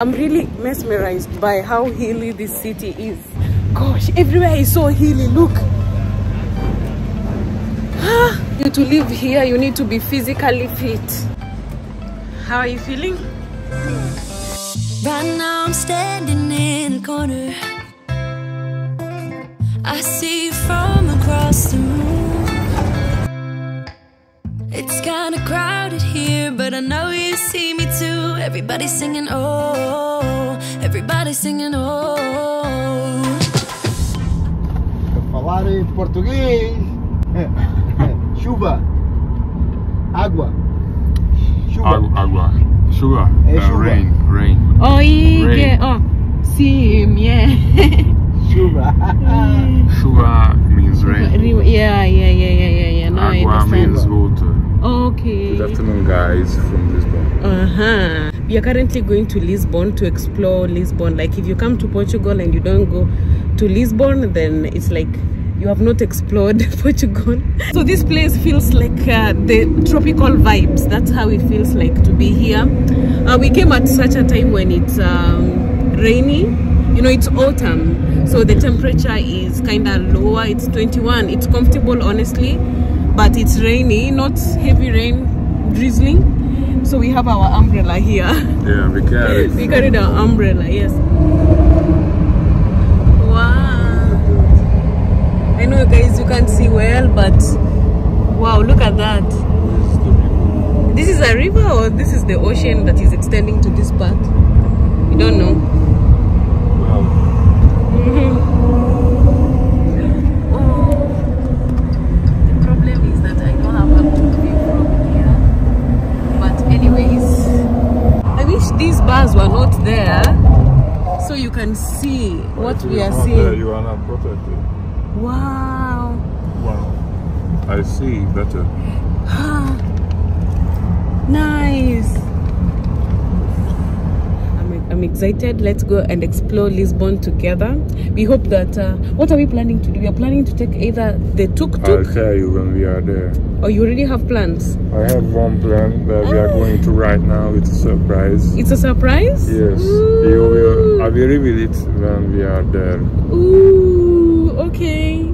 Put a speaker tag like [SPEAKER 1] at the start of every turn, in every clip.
[SPEAKER 1] I'm really mesmerized by how hilly this city is. Gosh, everywhere is so hilly. Look. Ah, you to live here, you need to be physically fit. How are you feeling?
[SPEAKER 2] Right now I'm standing in a corner. I see you from across the room. It's kinda crowded here, but I know you see me too. Everybody's singing, oh, everybody's singing, oh.
[SPEAKER 3] Falar em português. Chuva. Água. Chuva.
[SPEAKER 4] Agua, agua. Sugar.
[SPEAKER 3] Eh,
[SPEAKER 4] uh,
[SPEAKER 3] sugar.
[SPEAKER 4] Rain, rain.
[SPEAKER 1] Oh,
[SPEAKER 4] Rain.
[SPEAKER 1] oh, sim, yeah.
[SPEAKER 3] Chuva.
[SPEAKER 4] Sugar means rain.
[SPEAKER 1] yeah, yeah, yeah, yeah, yeah, yeah. Now I
[SPEAKER 4] Agua
[SPEAKER 1] understand.
[SPEAKER 4] means water.
[SPEAKER 1] Okay.
[SPEAKER 4] Good afternoon, guys, from Lisbon.
[SPEAKER 1] Uh-huh. We are currently going to Lisbon to explore Lisbon. Like if you come to Portugal and you don't go to Lisbon, then it's like you have not explored Portugal. So this place feels like uh, the tropical vibes. That's how it feels like to be here. Uh, we came at such a time when it's um, rainy. You know, it's autumn, so the temperature is kind of lower. It's 21. It's comfortable, honestly, but it's rainy, not heavy rain, drizzling. So we have our umbrella here.
[SPEAKER 4] Yeah, we carry.
[SPEAKER 1] we carried our umbrella, yes. Wow. I know guys you can't see well, but wow, look at that. This is a river or this is the ocean that is extending to this part? We don't know. The problem is that I don't have a good view from here. But anyways, I wish these bars were not there so you can see what we are seeing.
[SPEAKER 4] You are not protected.
[SPEAKER 1] Wow.
[SPEAKER 4] Wow. I see better.
[SPEAKER 1] Nice. I'm, I'm excited. Let's go and explore Lisbon together. We hope that. Uh, what are we planning to do? We are planning to take either the tuk tuk.
[SPEAKER 4] I'll tell you when we are there.
[SPEAKER 1] Oh, you already have plans.
[SPEAKER 4] I have one plan that we are going to right now. It's a surprise.
[SPEAKER 1] It's a surprise?
[SPEAKER 4] Yes, will. I will reveal it when we are there.
[SPEAKER 1] Ooh, okay.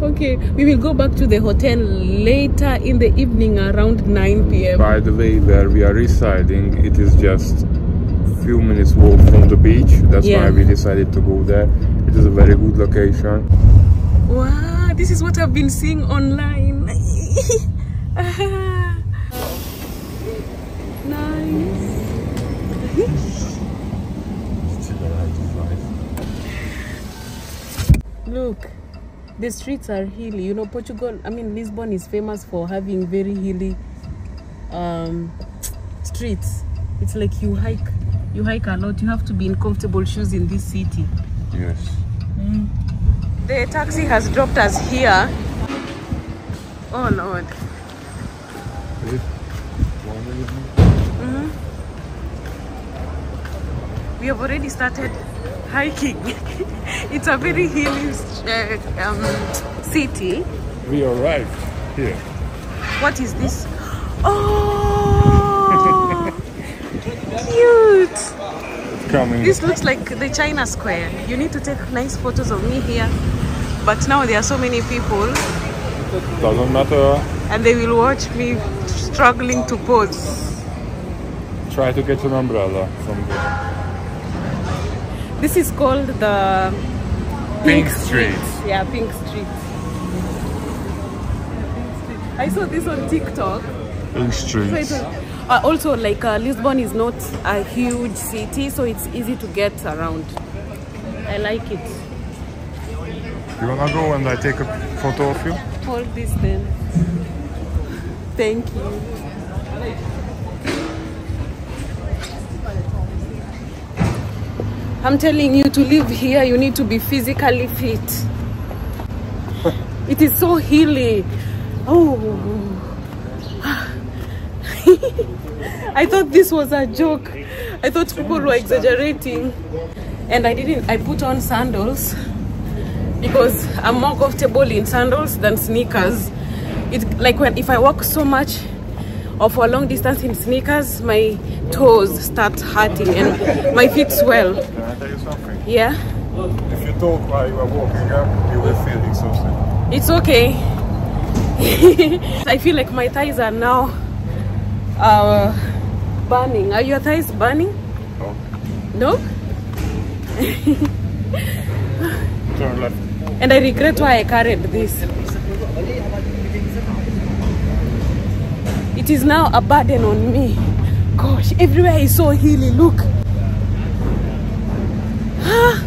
[SPEAKER 1] Okay, we will go back to the hotel later in the evening around 9 p.m.
[SPEAKER 4] By the way, where we are residing, it is just few minutes walk from the beach. That's
[SPEAKER 1] Yeah.
[SPEAKER 4] why we decided to go there. It is a very good location.
[SPEAKER 1] Wow, this is what I've been seeing online. Nice. Look, the streets are hilly. You know, Portugal, I mean, Lisbon is famous for having very hilly um, streets. It's like you hike, you hike a lot. You have to be in comfortable shoes in this city.
[SPEAKER 4] Yes.
[SPEAKER 1] The taxi has dropped us here. Oh Lord. We have already started hiking. it's a very hilly uh, um, city.
[SPEAKER 4] We arrived here.
[SPEAKER 1] What is this? Oh, cute.
[SPEAKER 4] Coming.
[SPEAKER 1] This looks like the China Square. You need to take nice photos of me here. But now there are so many people
[SPEAKER 4] Doesn't matter.
[SPEAKER 1] and they will watch me struggling to pose.
[SPEAKER 4] Try to get an umbrella from there.
[SPEAKER 1] This is called the
[SPEAKER 4] Pink Street.
[SPEAKER 1] Yeah, Pink Street. I saw this on TikTok.
[SPEAKER 4] Pink Street.
[SPEAKER 1] was, uh, also, like uh, Lisbon is not a huge city, so it's easy to get around. I like it.
[SPEAKER 4] You wanna go and I take a photo of you?
[SPEAKER 1] Hold this then. Thank you. I'm telling you to live here, you need to be physically fit. It is so hilly. Oh. I thought this was a joke. I thought people were exaggerating. And I didn't, I put on sandals because I'm more comfortable in sandals than sneakers. It like when if I walk so much or for a long distance in sneakers, my toes start hurting and my feet swell.
[SPEAKER 4] Can I tell you something?
[SPEAKER 1] Yeah,
[SPEAKER 4] If you talk while you are walking up, you will feel exhausted.
[SPEAKER 1] it's okay. I feel like my thighs are now uh, burning. Are your thighs burning?
[SPEAKER 4] No.
[SPEAKER 1] No?
[SPEAKER 4] Turn left.
[SPEAKER 1] And I regret why I carried this. It is now a burden on me. Gosh, everywhere is so hilly. Look. Ah,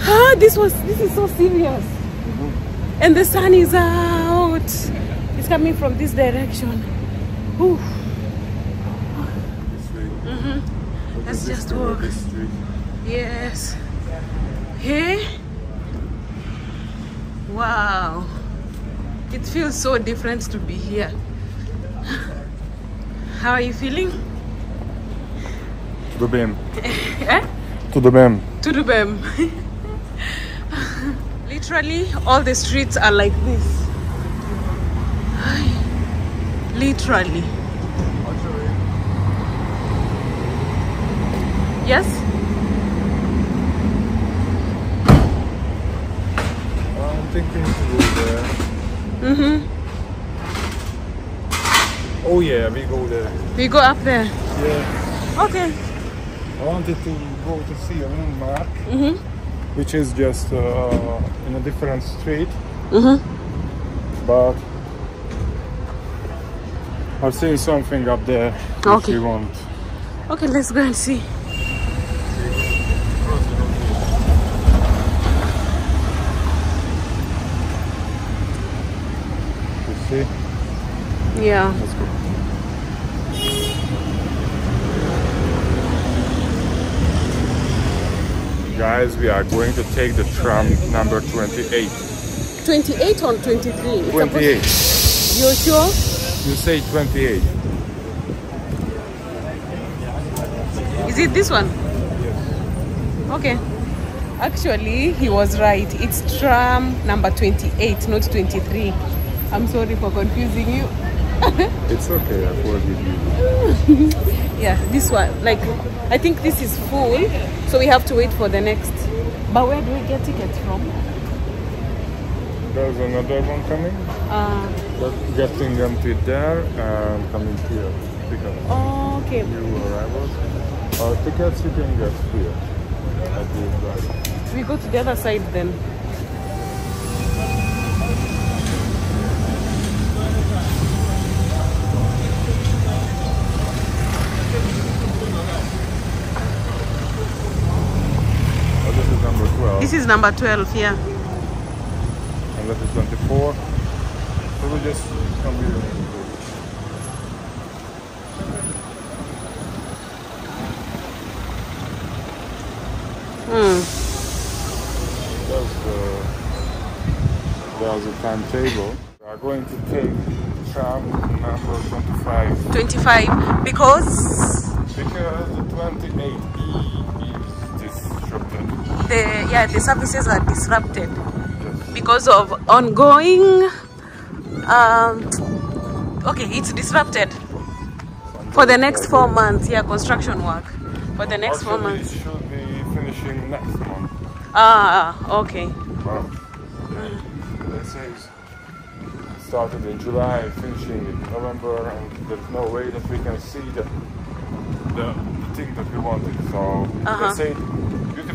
[SPEAKER 1] ah, this was this is so serious. And the sun is out. It's coming from this direction. Ooh,
[SPEAKER 4] way.
[SPEAKER 1] Let's just walk. Yes. Hey. Wow. It feels so different to be here. How are you feeling?
[SPEAKER 4] To the beam.
[SPEAKER 1] Eh?
[SPEAKER 4] To the beam.
[SPEAKER 1] To the bem. Literally, all the streets are like this. Literally. Yes?
[SPEAKER 4] I'm thinking to go there.
[SPEAKER 1] Mm-hmm.
[SPEAKER 4] Oh yeah, we go there.
[SPEAKER 1] We go up there.
[SPEAKER 4] Yeah.
[SPEAKER 1] Okay.
[SPEAKER 4] I wanted to go to see a landmark,
[SPEAKER 1] Mm-hmm.
[SPEAKER 4] which is just uh, in a different street,
[SPEAKER 1] Mm-hmm.
[SPEAKER 4] but I've seen something up there
[SPEAKER 1] Okay.
[SPEAKER 4] we want.
[SPEAKER 1] Okay, let's go and see.
[SPEAKER 4] You see?
[SPEAKER 1] Yeah.
[SPEAKER 4] Let's go. Guys, we are going to take the tram number 28.
[SPEAKER 1] 28 or 23?
[SPEAKER 4] 28.
[SPEAKER 1] supposed- You're sure?
[SPEAKER 4] You say 28.
[SPEAKER 1] Is it this one? Yes. Okay. Actually, he was right. It's tram number 28, not 23. I'm sorry for confusing you.
[SPEAKER 4] It's okay, I forgive you.
[SPEAKER 1] Yeah, this one. Like, I think this is full, so we have to wait for the next. But where do we get tickets from?
[SPEAKER 4] There's another one coming.
[SPEAKER 1] Uh,
[SPEAKER 4] But getting empty there and coming here. Because
[SPEAKER 1] okay.
[SPEAKER 4] new arrivals. Uh, tickets you can get here at the.
[SPEAKER 1] We go to the other side then.
[SPEAKER 4] Number 12,
[SPEAKER 1] yeah.
[SPEAKER 4] and that is 24. So we just come here.
[SPEAKER 1] Hmm.
[SPEAKER 4] That's the, there's a timetable. We are going to take tram number 25
[SPEAKER 1] 25 because
[SPEAKER 4] because the 28E is disrupted.
[SPEAKER 1] The yeah the services are disrupted because of ongoing um okay it's disrupted for the next four months yeah construction work for the next four months
[SPEAKER 4] it should be finishing next month.
[SPEAKER 1] ah okay
[SPEAKER 4] Wow. Let's say started in July, finishing in November, and there's no way that we can see the the, the thing that we wanted. So
[SPEAKER 1] Uh-huh.
[SPEAKER 4] let's say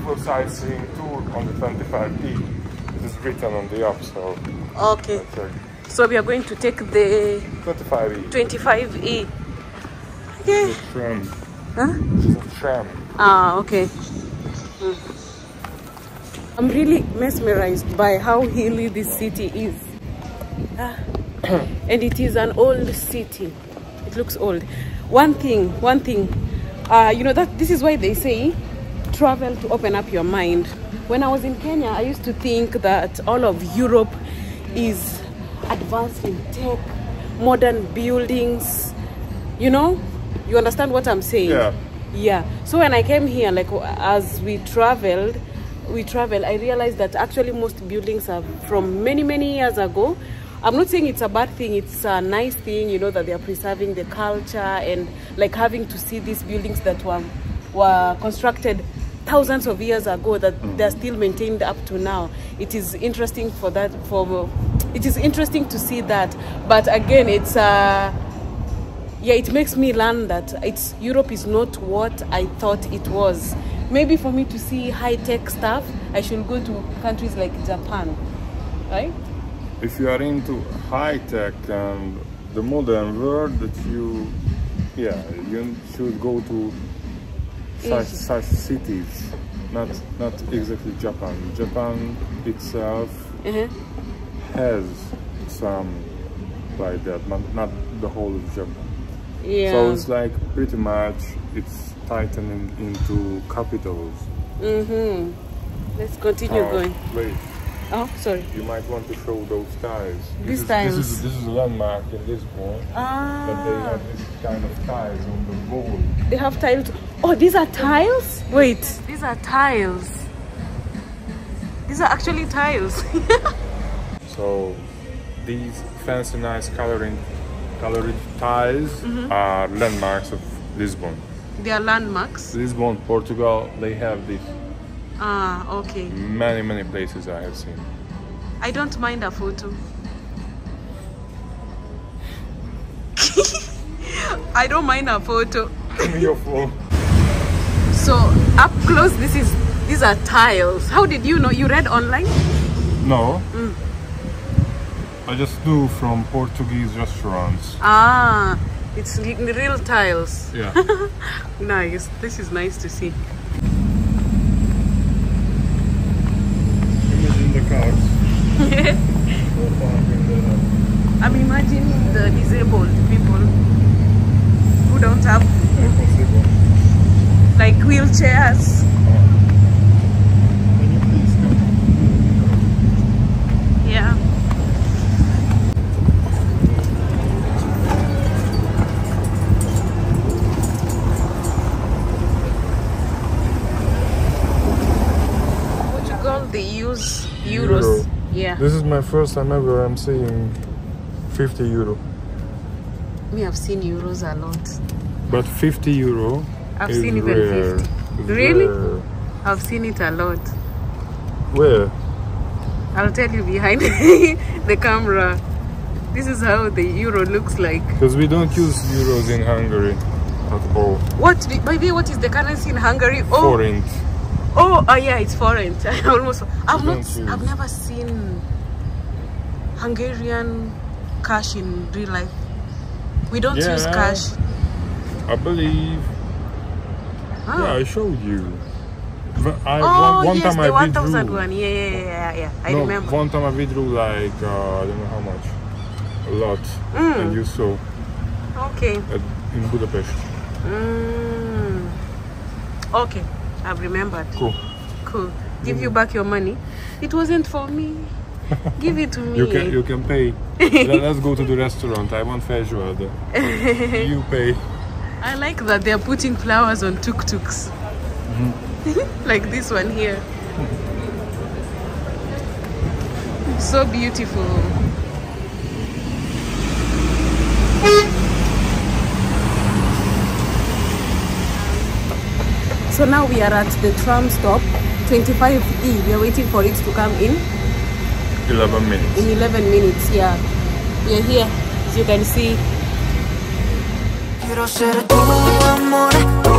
[SPEAKER 4] beautiful sightseeing tour on the 25E. It is written on the app, so
[SPEAKER 1] okay so we are going to take the
[SPEAKER 4] 25E.
[SPEAKER 1] 25e okay
[SPEAKER 4] It's a tram.
[SPEAKER 1] huh?
[SPEAKER 4] It's a tram.
[SPEAKER 1] ah okay Hmm. i'm really mesmerized by how hilly this city is Ah. and it is an old city it looks old one thing one thing uh, you know that this is why they say travel to open up your mind. When i was in kenya i used to think that all of europe is advanced in tech modern buildings. You know? You understand what i'm saying?
[SPEAKER 4] Yeah.
[SPEAKER 1] yeah. So when i came here like as we traveled we traveled i realized that actually most buildings are from many many years ago. I'm not saying it's a bad thing. It's a nice thing, you know, that they are preserving the culture and like having to see these buildings that were were constructed thousands of years ago that they're still maintained up to now. It is interesting for that. For it is interesting to see that. But again, it's uh, yeah, it makes me learn that it's Europe is not what I thought it was. Maybe for me to see high tech stuff, I should go to countries like Japan, right?
[SPEAKER 4] if you are into high tech and the modern world that you yeah you should go to such such cities not not exactly japan japan itself
[SPEAKER 1] Uh-huh.
[SPEAKER 4] has some like that but not the whole of japan
[SPEAKER 1] Yeah.
[SPEAKER 4] so it's like pretty much it's tightening into capitals
[SPEAKER 1] mm-hmm. Let's continue
[SPEAKER 4] Uh,
[SPEAKER 1] going.
[SPEAKER 4] wait
[SPEAKER 1] Oh, sorry.
[SPEAKER 4] you might want to show those tiles
[SPEAKER 1] These
[SPEAKER 4] this is,
[SPEAKER 1] tiles.
[SPEAKER 4] this is this is a landmark in lisbon But they
[SPEAKER 1] Ah,
[SPEAKER 4] have this kind of tiles on the wall.
[SPEAKER 1] they have tiles. Oh, these are tiles. Wait, these are tiles. These are actually tiles.
[SPEAKER 4] So these fancy, nice coloring, colored tiles are landmarks of Lisbon.
[SPEAKER 1] they are landmarks.
[SPEAKER 4] Lisbon, Portugal, they have this.
[SPEAKER 1] Ah, okay.
[SPEAKER 4] Many, many places I have seen.
[SPEAKER 1] I don't mind a photo. I don't mind a photo.
[SPEAKER 4] Give me your phone.
[SPEAKER 1] So up close, this is these are tiles. How did you know? You read online?
[SPEAKER 4] No. I just do from Portuguese restaurants.
[SPEAKER 1] Ah, it's real tiles.
[SPEAKER 4] Yeah.
[SPEAKER 1] Nice. This is nice to see.
[SPEAKER 4] Imagine the cars. All parked the-
[SPEAKER 1] I'm imagining the disabled people who don't have
[SPEAKER 4] Impossible.
[SPEAKER 1] Like wheelchairs.
[SPEAKER 4] Can you please come?
[SPEAKER 1] Yeah. Portugal, they use euros.
[SPEAKER 4] Euro.
[SPEAKER 1] Yeah.
[SPEAKER 4] This is my first time ever I'm seeing 50 euro.
[SPEAKER 1] Me, I've seen euros a lot.
[SPEAKER 4] But 50 euro
[SPEAKER 1] I've
[SPEAKER 4] is
[SPEAKER 1] seen even
[SPEAKER 4] rare.
[SPEAKER 1] 50.
[SPEAKER 4] It's
[SPEAKER 1] Really?
[SPEAKER 4] rare.
[SPEAKER 1] I've seen it a lot.
[SPEAKER 4] Where?
[SPEAKER 1] I'll tell you behind the camera. This is how the euro looks like.
[SPEAKER 4] Because we don't use euros in Hungary at all.
[SPEAKER 1] What? Maybe what is the currency in Hungary? Oh,
[SPEAKER 4] Forint.
[SPEAKER 1] Oh, oh yeah, it's foreign. I almost. I've not. I've never seen Hungarian cash in real life. We don't use cash.
[SPEAKER 4] I believe.
[SPEAKER 1] Ah.
[SPEAKER 4] Yeah, I showed you. I,
[SPEAKER 1] oh
[SPEAKER 4] one, one
[SPEAKER 1] yes,
[SPEAKER 4] time
[SPEAKER 1] the
[SPEAKER 4] I
[SPEAKER 1] one thousand one. Yeah, yeah, yeah, yeah. I
[SPEAKER 4] no,
[SPEAKER 1] remember.
[SPEAKER 4] One time I withdrew like uh, I don't know how much, a lot,
[SPEAKER 1] Mm.
[SPEAKER 4] and you saw
[SPEAKER 1] Okay.
[SPEAKER 4] at, in Budapest.
[SPEAKER 1] Mm. Okay, I've remembered.
[SPEAKER 4] Cool.
[SPEAKER 1] Cool. Give you back your money. It wasn't for me. Give it to me.
[SPEAKER 4] You can you can pay. Let, us go to the restaurant. I want feijoada. you pay.
[SPEAKER 1] I like that they're putting flowers on tuk-tuks. like this one here. So beautiful. So now we are at the tram stop, 25E. We are waiting for it to come in
[SPEAKER 4] Eleven minutes.
[SPEAKER 1] in 11 minutes. Yeah, we are here. As you can see,
[SPEAKER 2] Quiero ser tu amor, tu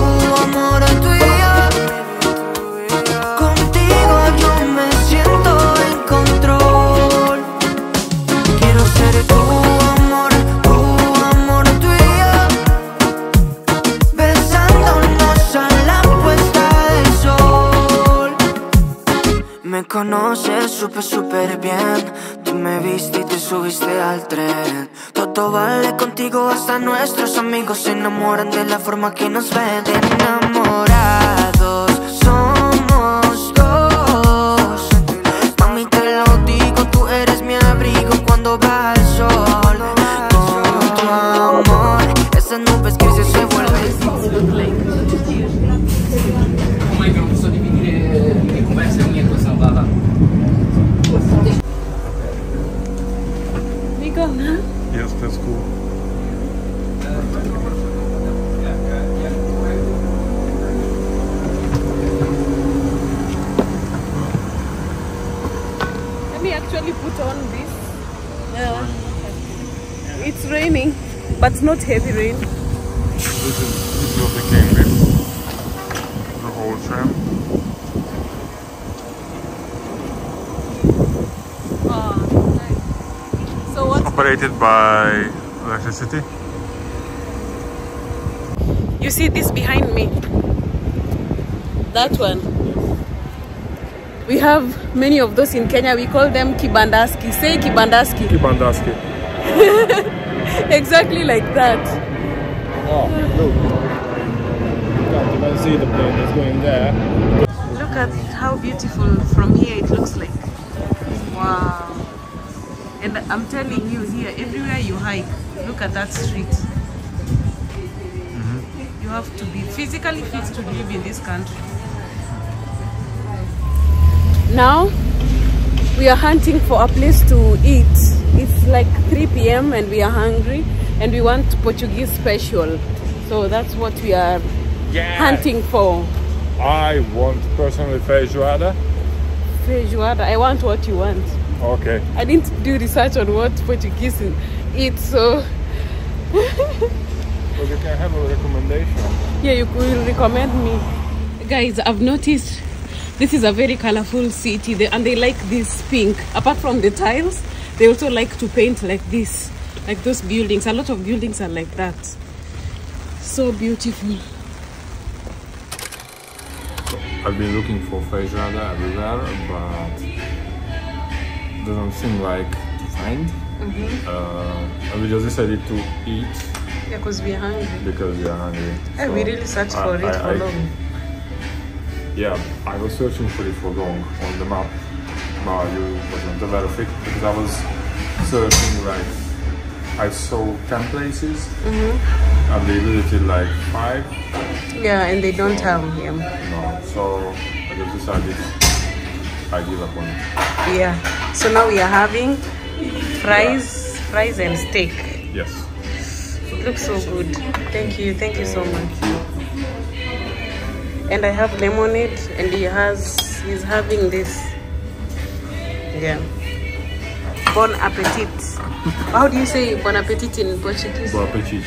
[SPEAKER 2] amor tuyo. Contigo yo me conoces súper, súper bien. Tú me viste y te subiste al tren. Todo vale contigo, hasta nuestros amigos se enamoran de la forma que nos ven. Enamorados
[SPEAKER 1] we put on this. Yeah. It's raining, but not heavy rain.
[SPEAKER 4] This is, this is what they came with. The whole tram.
[SPEAKER 1] Ah, so?
[SPEAKER 4] Operated by electricity.
[SPEAKER 1] You see this behind me? That one. We have many of those in Kenya. We call them kibandaski. Say kibandaski.
[SPEAKER 4] Kibandaski.
[SPEAKER 1] exactly like that.
[SPEAKER 3] Oh, look. Can't even see the plane that's going there.
[SPEAKER 1] Look at how beautiful from here it looks like. Wow. And I'm telling you here, everywhere you hike, look at that street. Mm-hmm. You have to be physically fit to live in this country. Now we are hunting for a place to eat. It's like 3 p.m. and we are hungry and we want Portuguese special. So that's what we are hunting for.
[SPEAKER 4] I want personally feijoada.
[SPEAKER 1] Feijoada. I want what you want.
[SPEAKER 4] Okay.
[SPEAKER 1] I didn't do research on what Portuguese eat, so
[SPEAKER 4] But you can have a recommendation.
[SPEAKER 1] yeah, you will recommend me. Guys, I've noticed this is a very colorful city they, and they like this pink. Apart from the tiles, they also like to paint like this, like those buildings. A lot of buildings are like that. So beautiful.
[SPEAKER 4] I've been looking for feijoada everywhere, but doesn't seem like to find. Uh, and we just decided to eat
[SPEAKER 1] Yeah, because we're hungry.
[SPEAKER 4] because we are hungry.
[SPEAKER 1] Yeah, we really searched
[SPEAKER 4] I-
[SPEAKER 1] for it
[SPEAKER 4] I-
[SPEAKER 1] for
[SPEAKER 4] I-
[SPEAKER 1] long.
[SPEAKER 4] Yeah, I was searching for it for long on the map, but you wasn't aware of it because I was searching like I saw ten places
[SPEAKER 1] Mm-hmm.
[SPEAKER 4] and they visited like five.
[SPEAKER 1] Yeah, and they don't have him.
[SPEAKER 4] No, so I just decided I give up on it.
[SPEAKER 1] Yeah. So now we are having fries, fries and steak.
[SPEAKER 4] Yes.
[SPEAKER 1] It looks so good. Thank you. Thank you so much. And I have lemonade and he has he's having this. Yeah. Bon appetit. How do you say bon appetit in Portuguese?
[SPEAKER 4] bon appetit.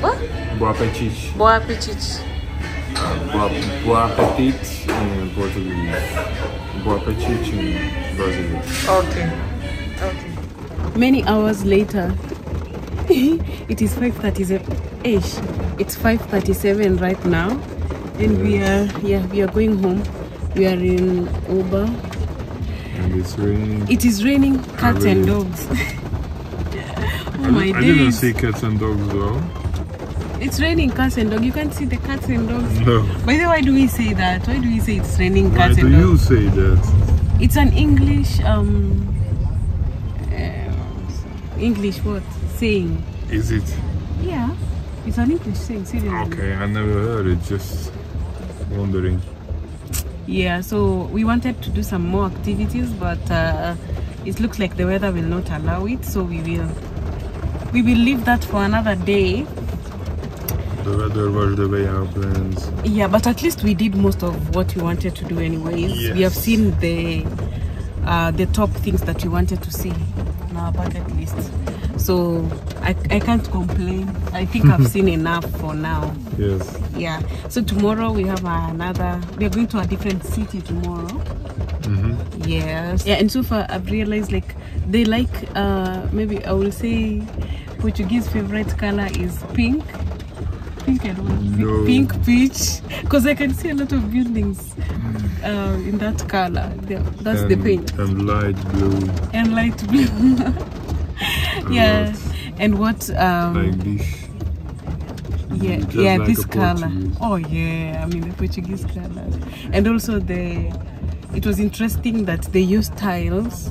[SPEAKER 1] What?
[SPEAKER 4] Boa appetit.
[SPEAKER 1] Bon appetit.
[SPEAKER 4] Boa, boa appetit in Portuguese. bon appetit in Brazilian.
[SPEAKER 1] Okay. Okay. Many hours later, it is 5:37 ish. It's 5:37 right now, and we are yeah we are going home. We are in Uber.
[SPEAKER 4] And it's raining.
[SPEAKER 1] It is raining cats and dogs. oh my
[SPEAKER 4] I didn't see cats and dogs though.
[SPEAKER 1] It's raining cats and dogs. You can't see the cats and dogs.
[SPEAKER 4] No.
[SPEAKER 1] By the way, why do we say that? Why do we say it's raining cats
[SPEAKER 4] Why
[SPEAKER 1] cats
[SPEAKER 4] do
[SPEAKER 1] and
[SPEAKER 4] you say that?
[SPEAKER 1] It's an English um uh, English what saying.
[SPEAKER 4] Is it?
[SPEAKER 1] Yeah, it's an English saying. Seriously.
[SPEAKER 4] Okay, I never heard it. Just wondering.
[SPEAKER 1] Yeah, so we wanted to do some more activities, but uh, it looks like the weather will not allow it. So we will we will leave that for another day.
[SPEAKER 4] The weather was the way our plans.
[SPEAKER 1] Yeah, but at least we did most of what we wanted to do anyways. We have seen the uh, the top things that we wanted to see on our bucket list. So I, I can't complain. I think I've seen enough for now.
[SPEAKER 4] Yes.
[SPEAKER 1] Yeah. So tomorrow we have another. We are going to a different city tomorrow.
[SPEAKER 4] Mm-hmm.
[SPEAKER 1] Yes. Yeah, and so far I've realized like they like uh maybe I will say Portuguese favorite color is pink. Pink and?
[SPEAKER 4] No.
[SPEAKER 1] Pink peach. Because I can see a lot of buildings uh, in that color. The- That's the
[SPEAKER 4] and,
[SPEAKER 1] paint.
[SPEAKER 4] And light blue.
[SPEAKER 1] And light blue. yeah. And what um
[SPEAKER 4] Like this.
[SPEAKER 1] yeah
[SPEAKER 4] Just
[SPEAKER 1] yeah
[SPEAKER 4] like
[SPEAKER 1] this color. Oh yeah i mean the portuguese color. And also the it was interesting that they used tiles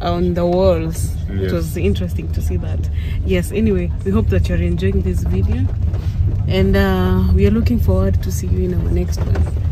[SPEAKER 1] on the walls. It was interesting to see that. Yes anyway we hope that you're enjoying this video. And uh, we are looking forward to see you in our next one